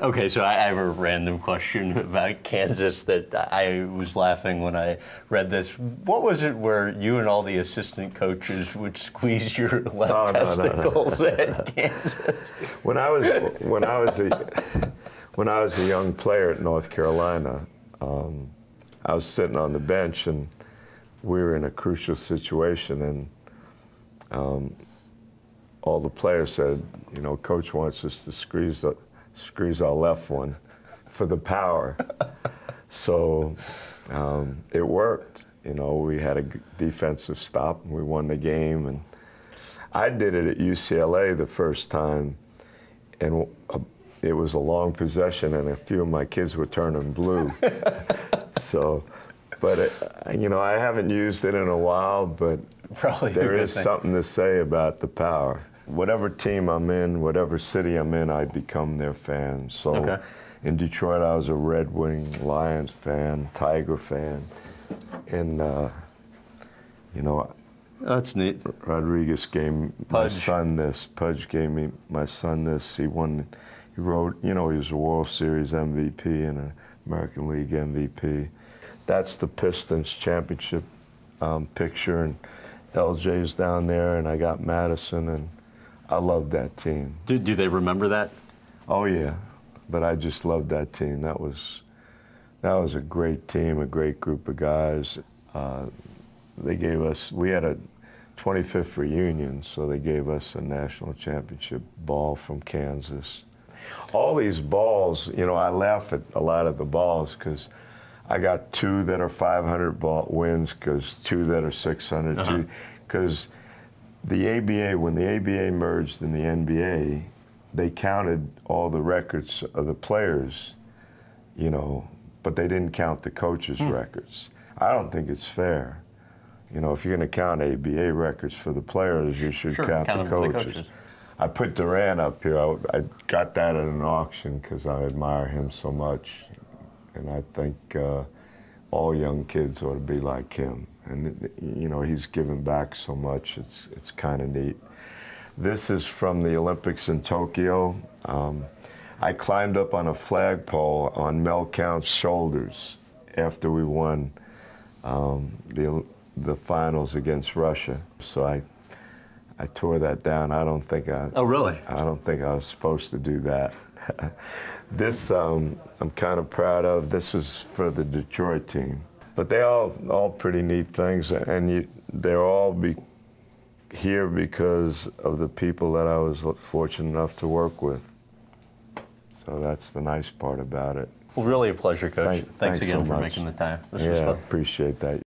Okay, so I have a random question about Kansas that I was laughing when I read this. What was it where you and all the assistant coaches would squeeze your left Oh, no, no, no. testicles at Kansas? When I was when I was a when I was a young player at North Carolina, um, I was sitting on the bench and we were in a crucial situation, and um, all the players said, you know, coach wants us to squeeze the, squeeze our left one for the power. so um, it worked. You know, we had a defensive stop, and we won the game, and I did it at UCLA the first time, and uh, it was a long possession, and a few of my kids were turning blue. so, but it, you know, I haven't used it in a while, but Probably a there is thing. something to say about the power. Whatever team I'm in, whatever city I'm in, I become their fan. So, Okay. in Detroit, I was a Red Wing Lions fan, Tiger fan, and uh, you know, That's neat. Rodriguez gave my Pudge. son this. Pudge gave me my son this. He won. He wrote. You know, he was a World Series MVP and an American League MVP. That's the Pistons championship um, picture, and LJ's down there, and I got Madison, and I love that team. Do, do they remember that? Oh yeah, but I just loved that team. That was that was a great team, a great group of guys. Uh, they gave us we had a 25th reunion, so they gave us a national championship ball from Kansas. All these balls, you know, I laugh at a lot of the balls because I got two that are 500 ball wins, because two that are 600, Uh-huh. because the ABA, when the ABA merged in the NBA, they counted all the records of the players, you know, but they didn't count the coaches' Hmm. records. I don't think it's fair. You know, if you're going to count ABA records for the players, you should Sure, count, count the, for the coaches. coaches. I put Durant up here. I, I got that at an auction because I admire him so much, and I think uh, all young kids ought to be like him. And you know, he's given back so much. It's it's kind of neat. This is from the Olympics in Tokyo. Um, I climbed up on a flagpole on Mel Counts' shoulders after we won um, the the finals against Russia. So I I tore that down. I don't think I Oh, really? I don't think I was supposed to do that. this um, I'm kind of proud of. This is for the Detroit team, but they all all pretty neat things, and you, they're all be here because of the people that I was fortunate enough to work with. So that's the nice part about it. Well, really a pleasure, Coach. Thank- thanks, thanks again so for making the time. This was yeah, fun. appreciate that.